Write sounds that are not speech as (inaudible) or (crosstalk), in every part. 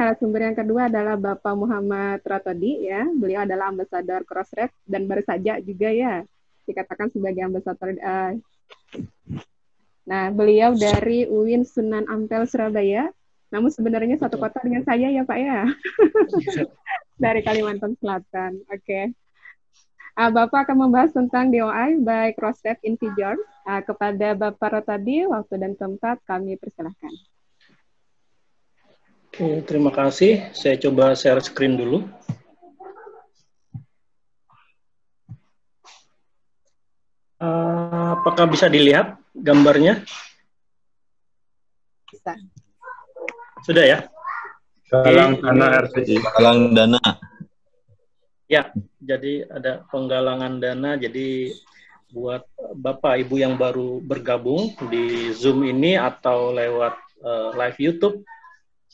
narasumber yang kedua adalah Bapak Muhammad Ratodi ya. Beliau adalah ambasador Crossref dan baru saja juga ya dikatakan sebagai ambasador. Uh, nah, beliau dari UIN Sunan Ampel Surabaya. Namun sebenarnya satu kota dengan saya ya Pak ya. (laughs) dari Kalimantan Selatan. Oke. Okay. Uh, Bapak akan membahas tentang DOI by Crossref Integer. Uh, kepada Bapak Rotadi, waktu dan tempat kami persilahkan. Oke, terima kasih. Saya coba share screen dulu. Uh, apakah bisa dilihat gambarnya? Bisa. Sudah ya? Galang dana RCI. Galang dana. Ya, jadi ada penggalangan dana. Jadi buat Bapak Ibu yang baru bergabung di Zoom ini atau lewat uh, live YouTube,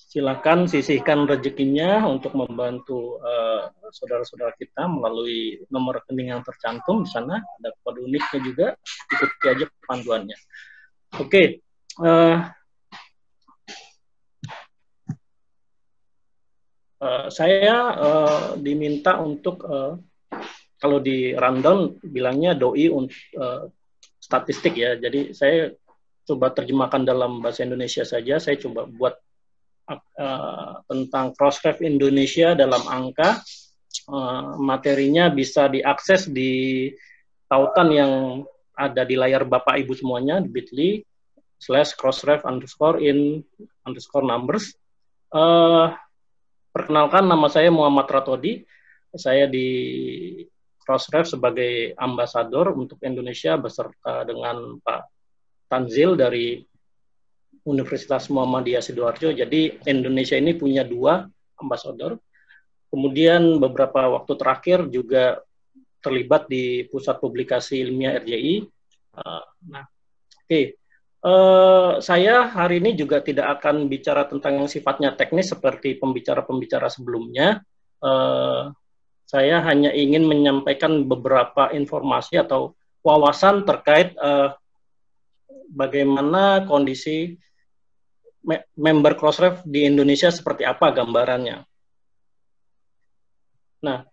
silakan sisihkan rezekinya untuk membantu uh, saudara-saudara kita melalui nomor rekening yang tercantum di sana. Ada kode uniknya juga ikuti aja panduannya. Oke okay. uh, eh, uh, saya uh, diminta untuk uh, kalau di rundown bilangnya doi untuk uh, statistik ya. Jadi saya coba terjemahkan dalam bahasa Indonesia saja. Saya coba buat uh, tentang Crossref Indonesia dalam angka. Uh, materinya bisa diakses di tautan yang ada di layar Bapak Ibu semuanya di bit.ly slash crossref underscore in underscore numbers. Uh, perkenalkan nama saya Muhammad Ratodi. Saya di Crossref sebagai ambasador untuk Indonesia beserta dengan Pak Tanzil dari Universitas Muhammadiyah Sidoarjo. Jadi Indonesia ini punya dua ambasador. Kemudian beberapa waktu terakhir juga terlibat di pusat publikasi ilmiah RJI. Uh, nah, oke. Okay. Uh, saya hari ini juga tidak akan bicara tentang yang sifatnya teknis seperti pembicara-pembicara sebelumnya. Uh, saya hanya ingin menyampaikan beberapa informasi atau wawasan terkait uh, bagaimana kondisi member Crossref di Indonesia seperti apa gambarannya. Nah,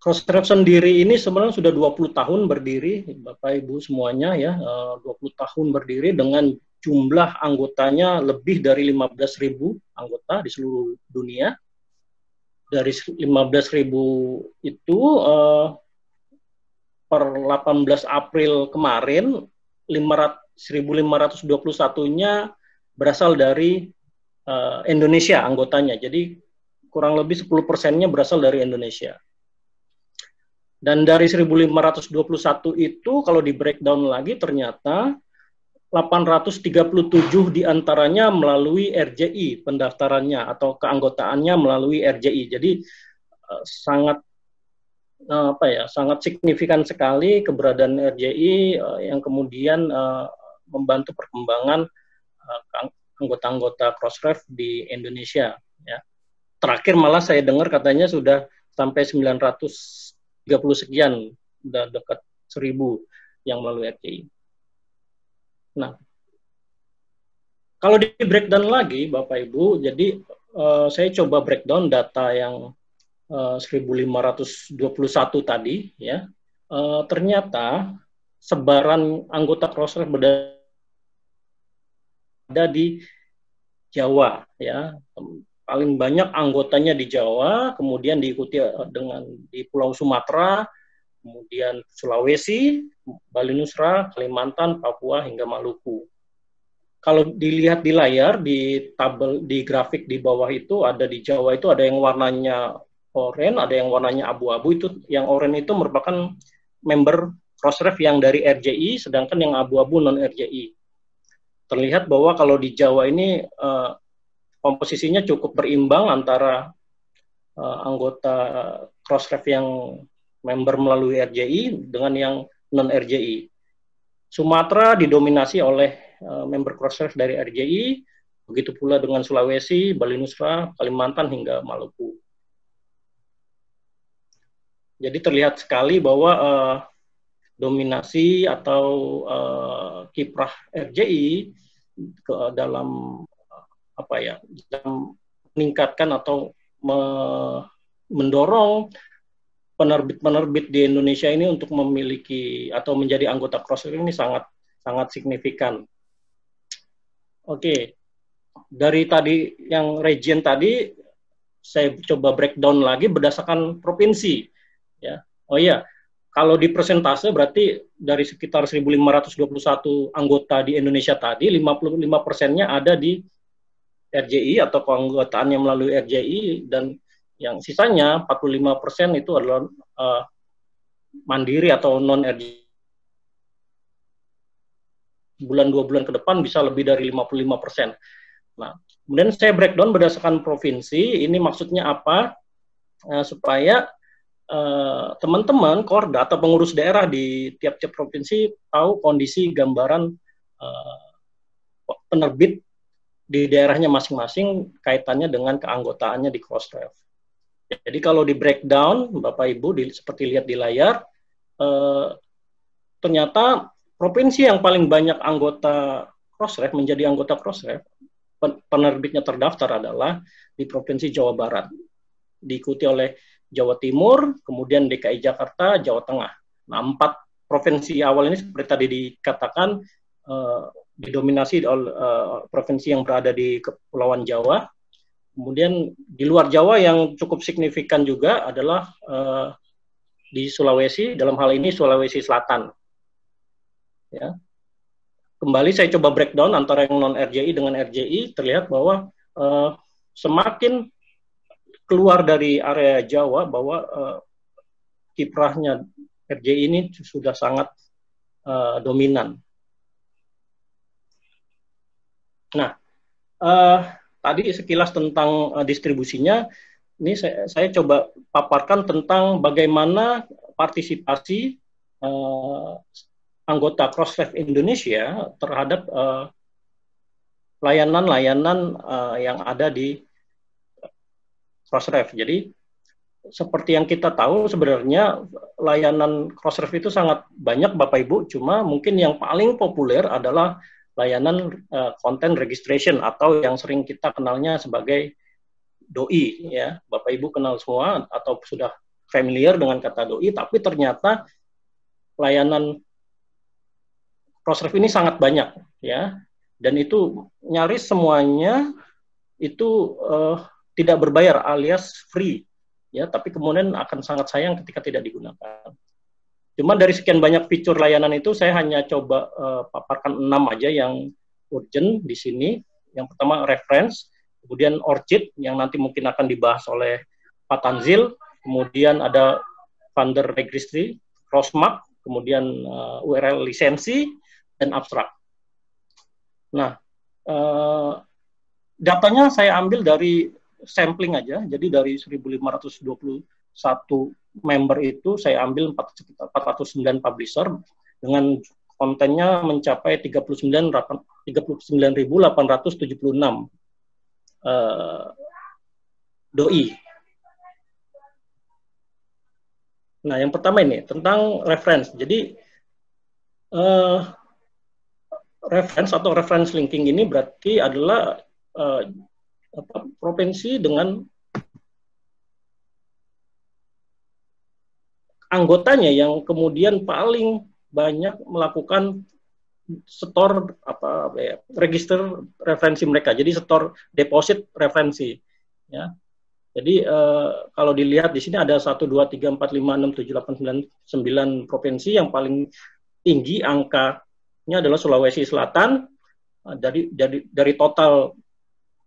Crossref sendiri ini sebenarnya sudah 20 tahun berdiri, Bapak Ibu semuanya ya, 20 eh, tahun berdiri dengan jumlah anggotanya lebih dari 15.000 anggota di seluruh dunia. Dari 15.000 itu uh, per 18 April kemarin 1521-nya berasal dari uh, Indonesia anggotanya. Jadi kurang lebih 10 persennya berasal dari Indonesia. Dan dari 1521 itu kalau di breakdown lagi ternyata 837 di antaranya melalui RJI pendaftarannya atau keanggotaannya melalui RJI. Jadi uh, sangat uh, apa ya sangat signifikan sekali keberadaan RJI yang kemudian membantu perkembangan Eh, anggota-anggota Crossref di Indonesia ya. Terakhir malah saya dengar katanya sudah sampai 930 sekian, sudah dekat 1000 yang melalui RCI. Nah, kalau di breakdown lagi Bapak Ibu, jadi uh, saya coba breakdown data yang uh, eh, 1521 tadi ya. Uh, ternyata sebaran anggota Crossref berdasarkan ada di Jawa ya. Paling banyak anggotanya di Jawa kemudian diikuti eh, dengan di Pulau Sumatera kemudian Sulawesi Bali Nusra Kalimantan Papua hingga Maluku. Kalau dilihat di layar di tabel di grafik di bawah itu ada di Jawa itu ada yang warnanya oranye ada yang warnanya abu-abu. Itu yang oranye itu merupakan member Crossref yang dari RJI sedangkan yang abu-abu non RJI terlihat bahwa kalau di Jawa ini uh, komposisinya cukup berimbang antara uh, anggota Crossref yang member melalui RJI dengan yang non RJI. Sumatera didominasi oleh uh, member Crossref dari RJI, begitu pula dengan Sulawesi, Bali Nusra, Kalimantan hingga Maluku. Jadi terlihat sekali bahwa uh, dominasi atau uh, kiprah RJI ke dalam apa ya dalam meningkatkan atau me mendorong penerbit-penerbit di Indonesia ini untuk memiliki atau menjadi anggota Crossref ini sangat sangat signifikan. Oke, dari tadi yang region tadi saya coba breakdown lagi berdasarkan provinsi. Ya, oh iya, kalau di persentase berarti dari sekitar 1.521 anggota di Indonesia tadi, 55 persennya ada di RJI atau keanggotaannya melalui RJI dan yang sisanya 45 persen itu adalah uh, mandiri atau non RJI. Bulan dua bulan ke depan bisa lebih dari 55 persen. Nah, kemudian saya breakdown berdasarkan provinsi. Ini maksudnya apa? Uh, supaya teman-teman uh, korda atau pengurus daerah di tiap-tiap provinsi tahu kondisi gambaran uh, penerbit di daerahnya masing-masing kaitannya dengan keanggotaannya di Crossref. Jadi kalau di breakdown, Bapak Ibu di, seperti lihat di layar, eh, ternyata provinsi yang paling banyak anggota Crossref menjadi anggota Crossref, penerbitnya terdaftar adalah di Provinsi Jawa Barat. Diikuti oleh Jawa Timur, kemudian DKI Jakarta, Jawa Tengah. Nah, empat provinsi awal ini seperti tadi dikatakan eh, didominasi oleh uh, provinsi yang berada di Kepulauan Jawa. Kemudian di luar Jawa yang cukup signifikan juga adalah uh, di Sulawesi, dalam hal ini Sulawesi Selatan. Ya. Kembali saya coba breakdown antara yang non RJI dengan RJI, terlihat bahwa uh, semakin keluar dari area Jawa bahwa uh, kiprahnya RJI ini sudah sangat uh, dominan. Nah, uh, tadi sekilas tentang uh, distribusinya, ini saya, saya coba paparkan tentang bagaimana partisipasi uh, anggota Crossref Indonesia terhadap layanan-layanan uh, yang ada di Crossref. Jadi seperti yang kita tahu sebenarnya layanan Crossref itu sangat banyak Bapak Ibu, cuma mungkin yang paling populer adalah layanan uh, content registration atau yang sering kita kenalnya sebagai doi ya. Bapak Ibu kenal semua atau sudah familiar dengan kata doi tapi ternyata layanan Crossref ini sangat banyak ya. Dan itu nyaris semuanya itu uh, tidak berbayar alias free ya tapi kemudian akan sangat sayang ketika tidak digunakan Cuma dari sekian banyak fitur layanan itu saya hanya coba uh, paparkan enam aja yang urgent di sini. Yang pertama reference, kemudian ORCID yang nanti mungkin akan dibahas oleh Pak Tanzil, kemudian ada funder registry, crossmark, kemudian uh, eh, URL lisensi dan abstrak. Nah, uh, datanya saya ambil dari sampling aja, jadi dari 1521 member itu saya ambil 409 publisher dengan kontennya mencapai 39 39.876 uh, doi. Nah, yang pertama ini tentang reference. Jadi uh, reference atau reference linking ini berarti adalah uh, apa, provinsi dengan anggotanya yang kemudian paling banyak melakukan setor apa ya, register referensi mereka. Jadi setor deposit referensi ya. Jadi uh, kalau dilihat di sini ada 1 2 3 4 5 6 7 8 9 9 provinsi yang paling tinggi angkanya adalah Sulawesi Selatan dari dari dari total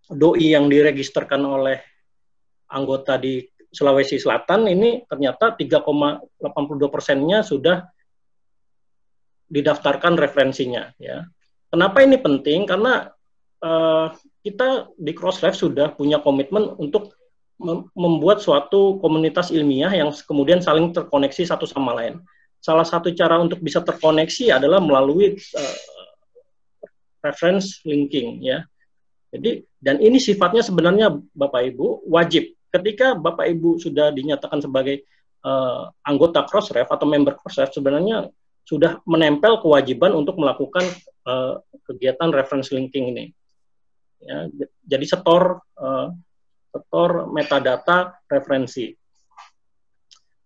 doi yang diregisterkan oleh anggota di Sulawesi Selatan ini ternyata 3,82 persennya sudah didaftarkan referensinya. Ya. Kenapa ini penting? Karena uh, kita di Crossref sudah punya komitmen untuk membuat suatu komunitas ilmiah yang kemudian saling terkoneksi satu sama lain. Salah satu cara untuk bisa terkoneksi adalah melalui uh, reference linking ya. Jadi dan ini sifatnya sebenarnya Bapak Ibu wajib ketika Bapak Ibu sudah dinyatakan sebagai uh, anggota Crossref atau member Crossref sebenarnya sudah menempel kewajiban untuk melakukan uh, kegiatan reference linking ini. Ya, jadi setor uh, setor metadata referensi.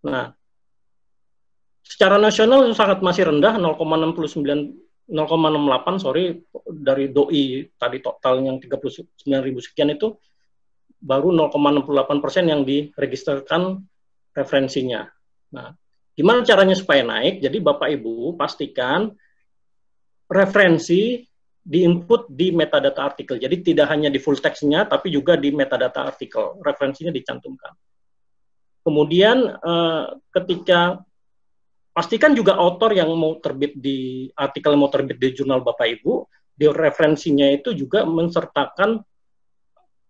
Nah, secara nasional sangat masih rendah 0,69 0,68 sorry dari doi tadi total yang 39 ribu sekian itu baru 0,68 persen yang diregisterkan referensinya. Nah, gimana caranya supaya naik? Jadi Bapak Ibu pastikan referensi diinput di metadata artikel. Jadi tidak hanya di full text-nya, tapi juga di metadata artikel. Referensinya dicantumkan. Kemudian eh, ketika pastikan juga author yang mau terbit di artikel mau terbit di jurnal Bapak Ibu, di referensinya itu juga mensertakan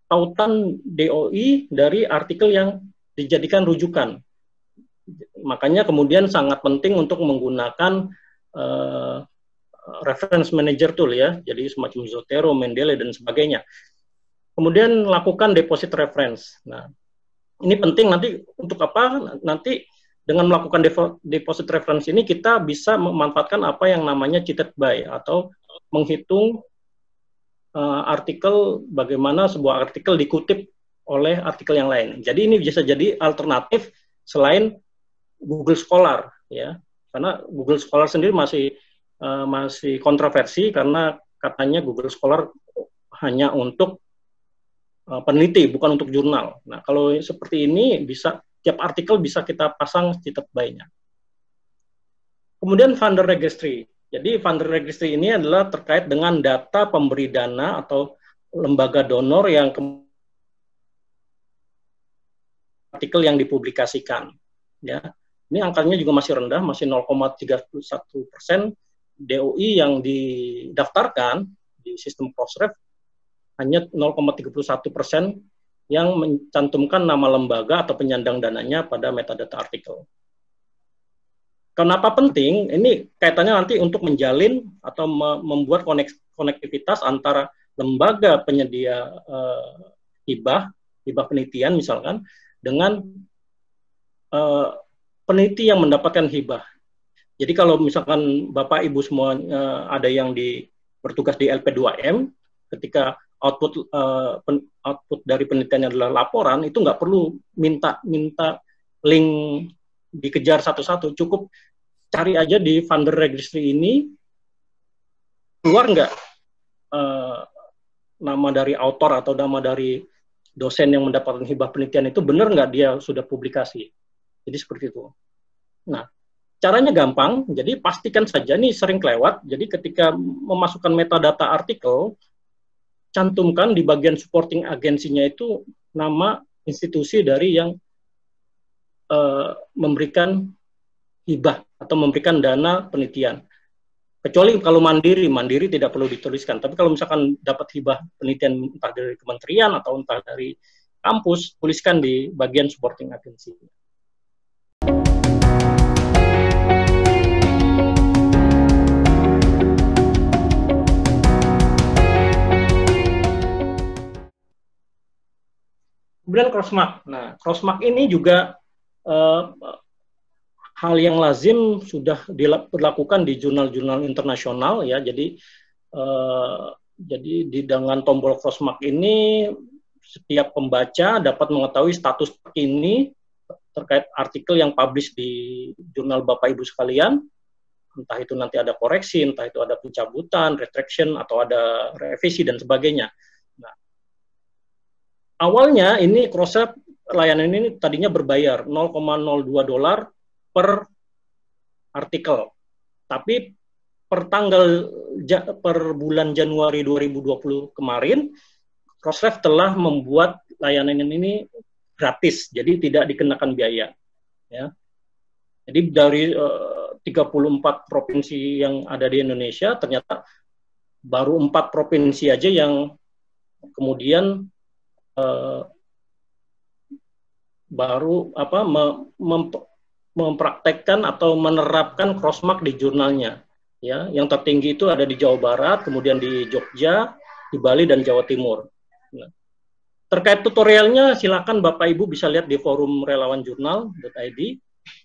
tautan DOI dari artikel yang dijadikan rujukan. Makanya kemudian sangat penting untuk menggunakan uh, reference manager tool ya, jadi semacam Zotero, Mendeley dan sebagainya. Kemudian lakukan deposit reference. Nah, ini penting nanti untuk apa? Nanti dengan melakukan deposit reference ini kita bisa memanfaatkan apa yang namanya cheated by atau menghitung uh, artikel bagaimana sebuah artikel dikutip oleh artikel yang lain. Jadi ini bisa jadi alternatif selain Google Scholar ya. Karena Google Scholar sendiri masih uh, masih kontroversi karena katanya Google Scholar hanya untuk uh, peneliti bukan untuk jurnal. Nah, kalau seperti ini bisa tiap artikel bisa kita pasang cited by-nya. Kemudian funder registry. Jadi funder registry ini adalah terkait dengan data pemberi dana atau lembaga donor yang artikel yang dipublikasikan. Ya, ini angkanya juga masih rendah, masih 0,31 persen. DOI yang didaftarkan di sistem Crossref hanya 0,31 persen yang mencantumkan nama lembaga atau penyandang dananya pada metadata artikel. Kenapa penting? Ini kaitannya nanti untuk menjalin atau membuat konektivitas antara lembaga penyedia uh, hibah, hibah penelitian misalkan, dengan uh, peneliti yang mendapatkan hibah. Jadi kalau misalkan Bapak Ibu semua uh, ada yang di bertugas di LP2M, ketika output uh, pen, output dari penelitiannya adalah laporan itu nggak perlu minta minta link dikejar satu-satu. Cukup cari aja di funder registry ini. Keluar nggak uh, nama dari author atau nama dari dosen yang mendapatkan hibah penelitian itu benar nggak dia sudah publikasi? Jadi seperti itu. Nah caranya gampang. Jadi pastikan saja nih sering kelewat. Jadi ketika memasukkan metadata artikel cantumkan di bagian supporting agensinya itu nama institusi dari yang uh, memberikan hibah atau memberikan dana penelitian. Kecuali kalau mandiri, mandiri tidak perlu dituliskan. Tapi kalau misalkan dapat hibah penelitian entah dari kementerian atau entah dari kampus, tuliskan di bagian supporting agency. Kemudian crossmark. Nah, crossmark ini juga uh, hal yang lazim sudah dilakukan di jurnal-jurnal internasional ya. Jadi uh, jadi di dengan tombol crossmark ini setiap pembaca dapat mengetahui status ini terkait artikel yang publish di jurnal Bapak Ibu sekalian. Entah itu nanti ada koreksi, entah itu ada pencabutan, retraction atau ada revisi dan sebagainya awalnya ini Crossref layanan ini tadinya berbayar 0,02 dolar per artikel. Tapi per tanggal per bulan Januari 2020 kemarin Crossref telah membuat layanan ini gratis, jadi tidak dikenakan biaya. Ya. Jadi dari uh, eh, 34 provinsi yang ada di Indonesia, ternyata baru empat provinsi aja yang kemudian uh, baru apa mem, mempraktekkan atau menerapkan crossmark di jurnalnya ya. Yang tertinggi itu ada di Jawa Barat kemudian di Jogja di Bali dan Jawa Timur. Nah, terkait tutorialnya silakan Bapak Ibu bisa lihat di forum relawan jurnal.id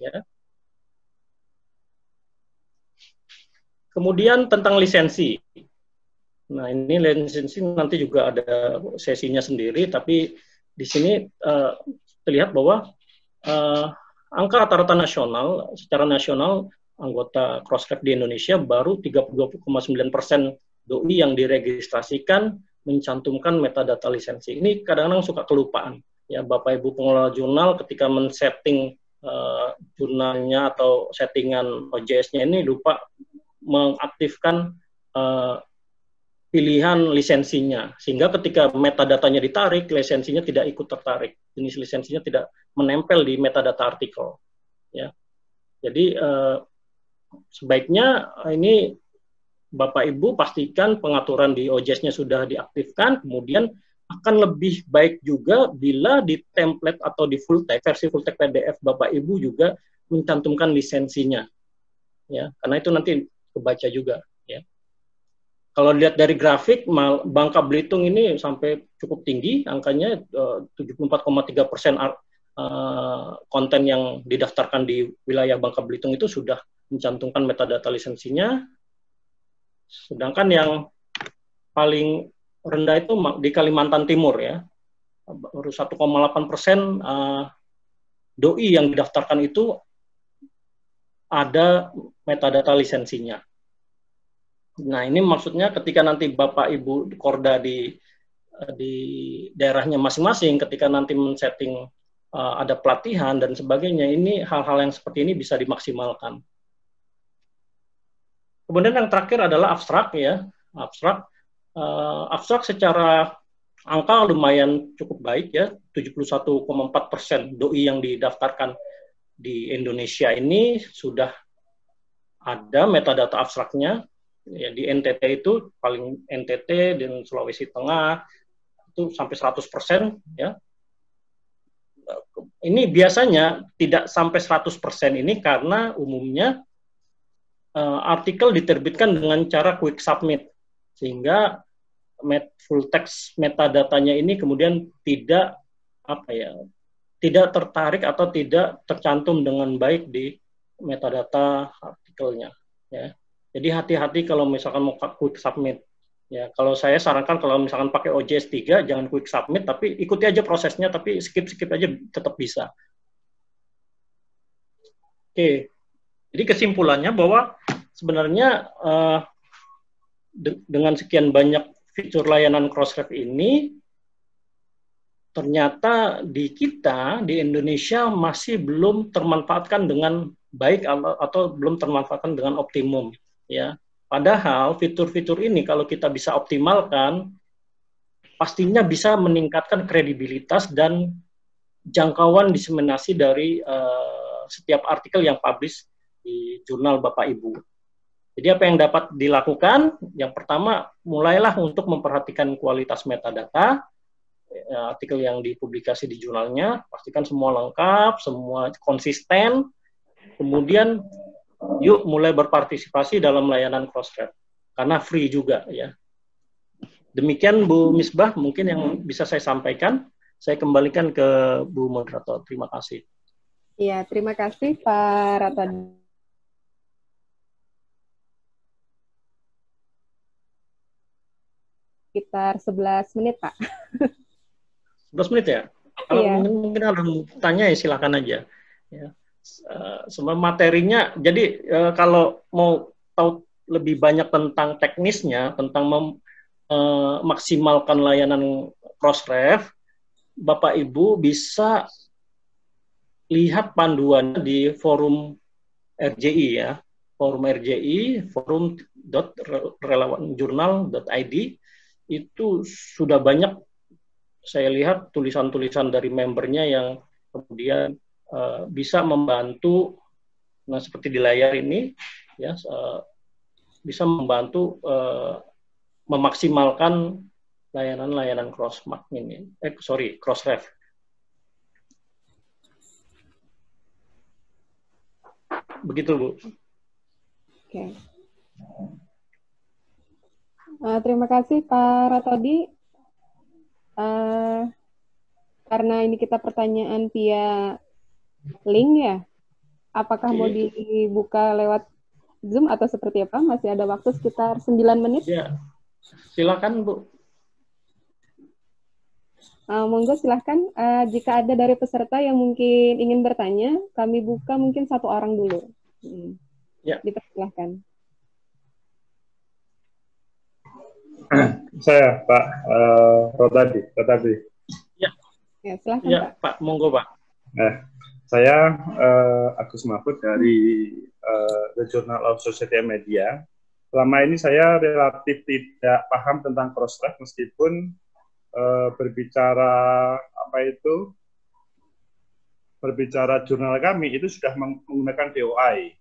ya. Kemudian tentang lisensi Nah, ini lisensi nanti juga ada sesinya sendiri, tapi di sini uh, terlihat bahwa uh, angka rata-rata nasional secara nasional anggota Crossref di Indonesia baru 32,9 persen doi yang diregistrasikan mencantumkan metadata lisensi. Ini kadang-kadang suka kelupaan. Ya, Bapak Ibu pengelola jurnal ketika men-setting uh, jurnalnya atau settingan OJS-nya ini lupa mengaktifkan uh, pilihan lisensinya. Sehingga ketika metadatanya ditarik lisensinya tidak ikut tertarik. Jenis lisensinya tidak menempel di metadata artikel. Ya. Jadi eh, sebaiknya ini Bapak Ibu pastikan pengaturan di OJS-nya sudah diaktifkan kemudian akan lebih baik juga bila di template atau di full text versi full text PDF Bapak Ibu juga mencantumkan lisensinya. Ya karena itu nanti kebaca juga kalau lihat dari grafik, Bangka Belitung ini sampai cukup tinggi, angkanya eh, uh, 74,3 persen uh, konten yang didaftarkan di wilayah Bangka Belitung itu sudah mencantumkan metadata lisensinya. Sedangkan yang paling rendah itu di Kalimantan Timur ya, baru 1,8 persen uh, doi yang didaftarkan itu ada metadata lisensinya. Nah, ini maksudnya ketika nanti Bapak Ibu Korda di eh, di daerahnya masing-masing ketika nanti men-setting uh, ada pelatihan dan sebagainya, ini hal-hal yang seperti ini bisa dimaksimalkan. Kemudian yang terakhir adalah abstrak ya. Abstrak uh, abstrak secara angka lumayan cukup baik ya, 71,4 persen doi yang didaftarkan di Indonesia ini sudah ada metadata abstraknya ya di NTT itu paling NTT dan Sulawesi Tengah itu sampai 100% ya. Ini biasanya tidak sampai 100% ini karena umumnya uh, artikel diterbitkan dengan cara quick submit sehingga met, full text metadatanya ini kemudian tidak apa ya tidak tertarik atau tidak tercantum dengan baik di metadata artikelnya ya jadi hati-hati kalau misalkan mau quick submit. Ya, kalau saya sarankan kalau misalkan pakai OJS 3 jangan quick submit tapi ikuti aja prosesnya tapi skip-skip aja tetap bisa. Oke. Jadi kesimpulannya bahwa sebenarnya uh, de dengan sekian banyak fitur layanan Crossref ini ternyata di kita di Indonesia masih belum termanfaatkan dengan baik atau, atau belum termanfaatkan dengan optimum ya. Padahal fitur-fitur ini kalau kita bisa optimalkan pastinya bisa meningkatkan kredibilitas dan jangkauan diseminasi dari uh, setiap artikel yang publish di jurnal Bapak Ibu. Jadi apa yang dapat dilakukan? Yang pertama, mulailah untuk memperhatikan kualitas metadata, ya, artikel yang dipublikasi di jurnalnya, pastikan semua lengkap, semua konsisten. Kemudian yuk mulai berpartisipasi dalam layanan Crossref karena free juga ya. Demikian Bu Misbah mungkin yang bisa saya sampaikan. Saya kembalikan ke Bu moderator. Terima kasih. Iya, terima kasih Pak Ratan. Sekitar 11 menit, Pak. 11 menit ya? Kalau iya. mungkin, mungkin ada tanya ya silakan aja. Ya. Eh, semua materinya. Jadi uh, kalau mau tahu lebih banyak tentang teknisnya, tentang memaksimalkan uh, layanan Crossref, Bapak Ibu bisa lihat panduan di forum RJI ya, forum RJI, forum.relawanjurnal.id itu sudah banyak saya lihat tulisan-tulisan dari membernya yang kemudian uh, bisa membantu nah seperti di layar ini ya uh, bisa membantu uh, memaksimalkan layanan-layanan crossmark ini. Eh sorry crossref begitu bu. Oke. Okay. uh, terima kasih Pak Ratodi. Uh, karena ini kita pertanyaan via link ya. Apakah mau dibuka lewat Zoom atau seperti apa? Masih ada waktu sekitar 9 menit. Ya, silakan Bu. Uh, monggo silahkan uh, jika ada dari peserta yang mungkin ingin bertanya, kami buka mungkin satu orang dulu. Hmm. Ya. Dipersilahkan. (clears throat) Saya Pak uh, Rotadi, Rotadi. Ya. Ya, silahkan ya, Pak. Pak, monggo Pak. Eh, saya uh, Agus Mahfud dari uh, The Journal of Society and Media. Selama ini saya relatif tidak paham tentang crossref meskipun uh, berbicara apa itu berbicara jurnal kami itu sudah menggunakan DOI.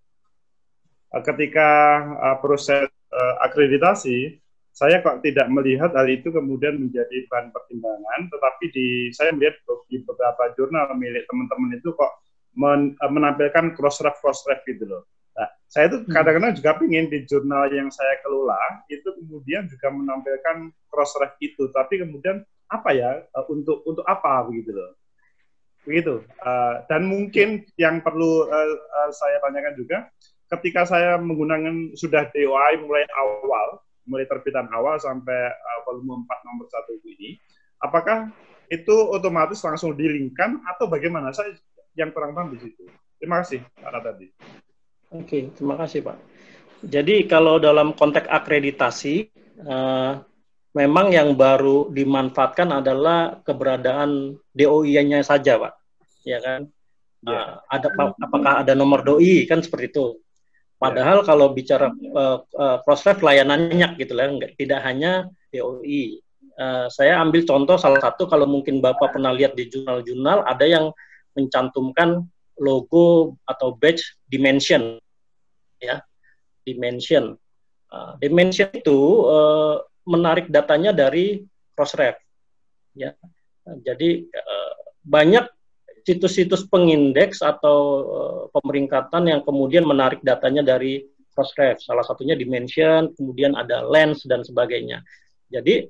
Uh, ketika uh, proses uh, akreditasi, saya kok tidak melihat hal itu kemudian menjadi bahan pertimbangan, tetapi di saya melihat di beberapa jurnal milik teman-teman itu kok men, menampilkan cross-ref cross-ref gitu loh. Nah, saya itu hmm. kadang-kadang juga ingin di jurnal yang saya kelola itu kemudian juga menampilkan cross ref itu, tapi kemudian apa ya uh, untuk untuk apa begitu loh, begitu. Uh, dan mungkin yang perlu uh, uh, saya tanyakan juga, ketika saya menggunakan sudah DOI mulai awal, mulai terbitan awal sampai uh, volume 4 nomor satu ini, apakah itu otomatis langsung dilingkan atau bagaimana? Saya yang kurang paham di situ. Terima kasih, Pak tadi. Oke, terima kasih Pak. Jadi kalau dalam konteks akreditasi, uh, memang yang baru dimanfaatkan adalah keberadaan DOI-nya saja, Pak. Ya kan? Uh, ada apakah ada nomor DOI kan seperti itu. Padahal kalau bicara uh, uh, cross-ref layanannya gitu lah, enggak, tidak hanya DOI. Uh, saya ambil contoh salah satu kalau mungkin Bapak pernah lihat di jurnal-jurnal ada yang mencantumkan logo atau badge dimension ya dimension uh, dimension itu uh, menarik datanya dari crossref ya jadi uh, banyak situs-situs pengindeks atau uh, pemeringkatan yang kemudian menarik datanya dari crossref. Salah satunya dimension kemudian ada lens dan sebagainya. Jadi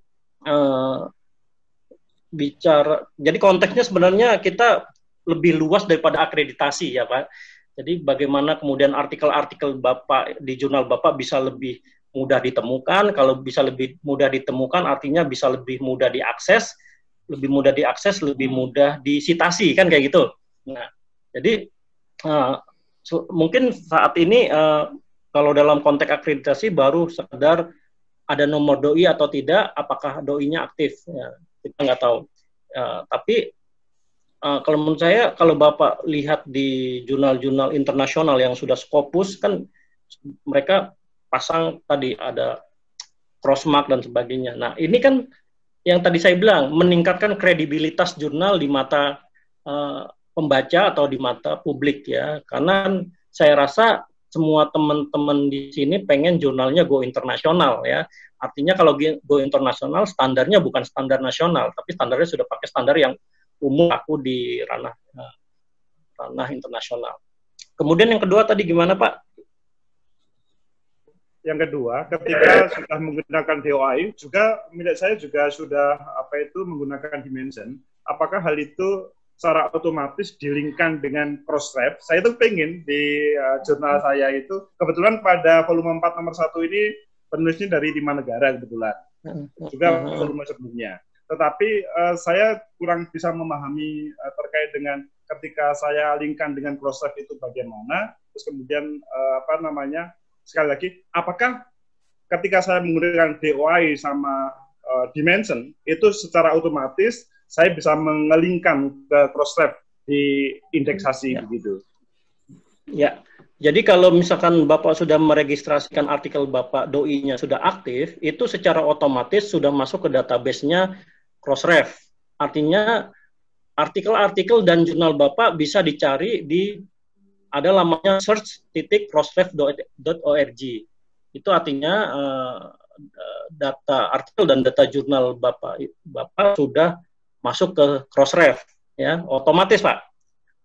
uh, bicara jadi konteksnya sebenarnya kita lebih luas daripada akreditasi ya Pak. Jadi bagaimana kemudian artikel-artikel Bapak di jurnal Bapak bisa lebih mudah ditemukan, kalau bisa lebih mudah ditemukan artinya bisa lebih mudah diakses, lebih mudah diakses, lebih mudah disitasi kan kayak gitu. Nah, jadi uh, mungkin saat ini uh, kalau dalam konteks akreditasi baru sekedar ada nomor doi atau tidak, apakah doinya aktif, ya, kita nggak tahu. Uh, tapi uh, kalau menurut saya kalau Bapak lihat di jurnal-jurnal internasional yang sudah Scopus kan mereka pasang tadi ada crossmark dan sebagainya. Nah, ini kan yang tadi saya bilang meningkatkan kredibilitas jurnal di mata uh, pembaca atau di mata publik ya. Karena saya rasa semua teman-teman di sini pengen jurnalnya go internasional ya. Artinya kalau go internasional standarnya bukan standar nasional, tapi standarnya sudah pakai standar yang umum aku di ranah uh, ranah internasional. Kemudian yang kedua tadi gimana Pak? Yang kedua, ketika sudah menggunakan DOI, juga milik saya juga sudah apa itu menggunakan dimension. Apakah hal itu secara otomatis dilingkan dengan crossref? Saya itu pengen di uh, jurnal saya itu kebetulan pada volume 4 nomor satu ini penulisnya dari lima negara kebetulan. Juga volume sebelumnya tetapi uh, saya kurang bisa memahami uh, terkait dengan ketika saya linkkan dengan crossref itu bagaimana, terus kemudian uh, apa namanya sekali lagi, apakah ketika saya menggunakan DOI sama uh, dimension itu secara otomatis saya bisa mengelingkan ke crossref di indeksasi ya. begitu. Ya, jadi kalau misalkan Bapak sudah meregistrasikan artikel Bapak doi-nya sudah aktif, itu secara otomatis sudah masuk ke database-nya crossref. Artinya artikel-artikel dan jurnal Bapak bisa dicari di ada lamanya search titik crossref.org. Itu artinya uh, data artikel dan data jurnal Bapak Bapak sudah masuk ke crossref ya, otomatis Pak.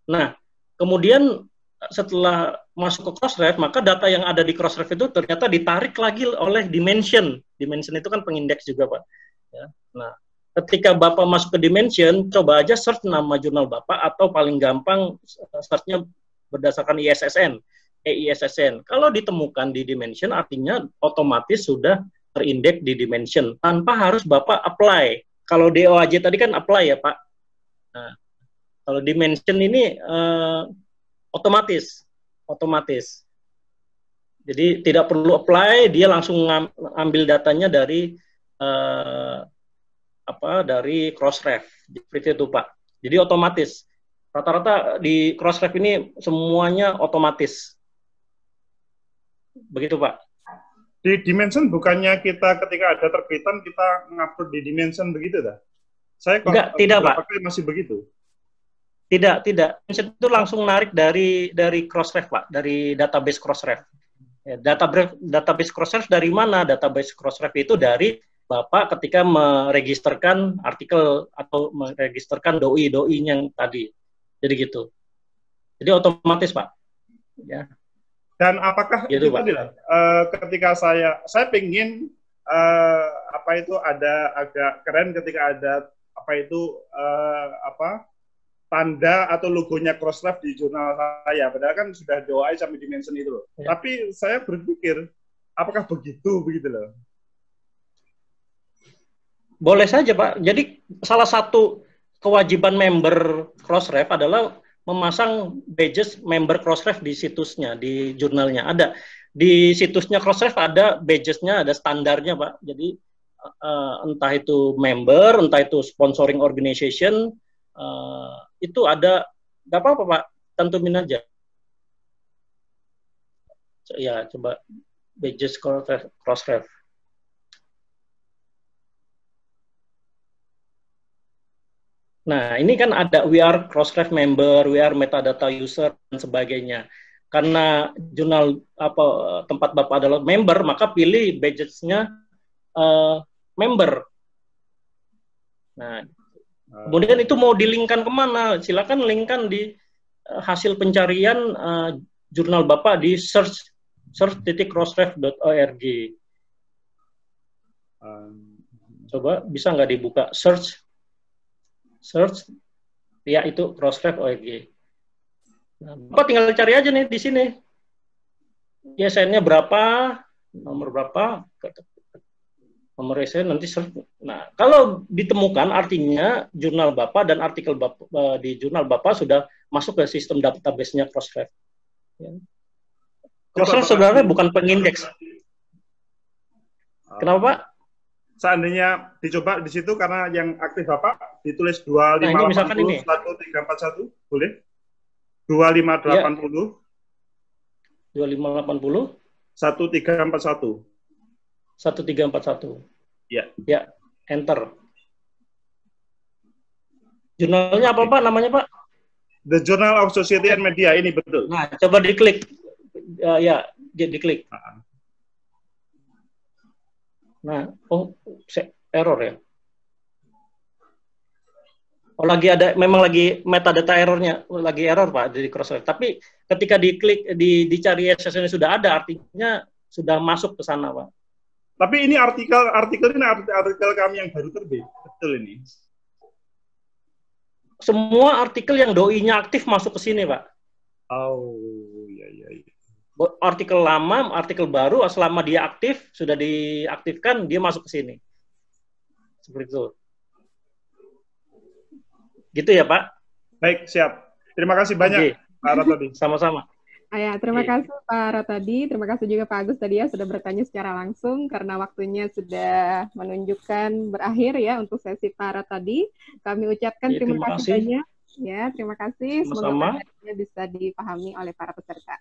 Nah, kemudian setelah masuk ke crossref, maka data yang ada di crossref itu ternyata ditarik lagi oleh dimension. Dimension itu kan pengindeks juga, Pak. Ya. Nah, ketika Bapak masuk ke Dimension, coba aja search nama jurnal Bapak atau paling gampang searchnya berdasarkan ISSN, EISSN. Kalau ditemukan di Dimension artinya otomatis sudah terindeks di Dimension tanpa harus Bapak apply. kalau DOAJ tadi kan apply ya Pak. Nah, kalau dimension ini uh, otomatis, otomatis. Jadi tidak perlu apply, dia langsung ambil datanya dari uh, apa dari Crossref seperti itu Pak. Jadi otomatis. Rata-rata di Crossref ini semuanya otomatis. Begitu Pak. Di dimension bukannya kita ketika ada terbitan kita ngupload di dimension begitu dah? Saya kok Enggak, tidak Pak. masih begitu. Tidak, tidak. Itu langsung narik dari dari Crossref, Pak, dari database Crossref. Ya, database database Crossref dari mana? Database Crossref itu dari Bapak ketika meregisterkan artikel atau meregisterkan doi doi yang tadi. Jadi gitu. Jadi otomatis, Pak. Ya. Dan apakah gitu, itu Pak. tadi uh, ketika saya saya pengen uh, apa itu ada agak keren ketika ada apa itu uh, apa tanda atau logonya Crossref di jurnal saya. Padahal kan sudah doa sampai dimension itu loh. Ya. Tapi saya berpikir, apakah begitu begitu loh? Boleh saja Pak. Jadi salah satu kewajiban member Crossref adalah memasang badges member Crossref di situsnya, di jurnalnya. Ada. Di situsnya Crossref ada badgesnya, ada standarnya Pak. Jadi uh, entah itu member, entah itu sponsoring organization, uh, itu ada. Nggak apa-apa pak. Tentuin aja. Ya coba badges crossref Nah, ini kan ada we are crossref member, we are metadata user dan sebagainya. Karena jurnal apa tempat Bapak adalah member, maka pilih badges-nya uh, member. Nah, Kemudian itu mau dilingkan ke mana? Silakan linkkan di uh, hasil pencarian uh, jurnal Bapak di search search.crossref.org. Um, Coba bisa nggak dibuka search search ya itu crossref.org. Nah, Bapak tinggal cari aja nih di sini. ISN-nya berapa, nomor berapa, nomor saya nanti nah kalau ditemukan artinya jurnal bapak dan artikel bapak eh, di jurnal bapak sudah masuk ke sistem database-nya Crossref. Ya. Crossref sebenarnya bukan pengindeks. Kenapa Pak? Seandainya dicoba di situ karena yang aktif Bapak ditulis 2580 nah, 1341 boleh? 2580 2580 1341 1341. Ya. Ya, enter. Jurnalnya apa Pak namanya Pak? The Journal of Society and Media ini betul. Nah, coba diklik. Uh, ya, di diklik. Nah, oh, error ya. Oh, lagi ada memang lagi metadata errornya, lagi error Pak di cross Tapi ketika diklik di dicari SSN sudah ada, artinya sudah masuk ke sana Pak. Tapi ini artikel artikel ini artikel kami yang baru terbit, betul ini. Semua artikel yang doi-nya aktif masuk ke sini, Pak. Oh. Artikel lama, artikel baru, selama dia aktif, sudah diaktifkan, dia masuk ke sini. Seperti itu. Gitu ya, Pak? Baik, siap. Terima kasih banyak, Pak Ratodi. (laughs) Sama-sama. Ah, ya, terima okay. kasih Pak Ratadi, terima kasih juga Pak Agus tadi ya sudah bertanya secara langsung karena waktunya sudah menunjukkan berakhir ya untuk sesi Pak Ratadi. Kami ucapkan ya, terima, terima kasih banyak. Ya, terima kasih. Semoga bisa dipahami oleh para peserta.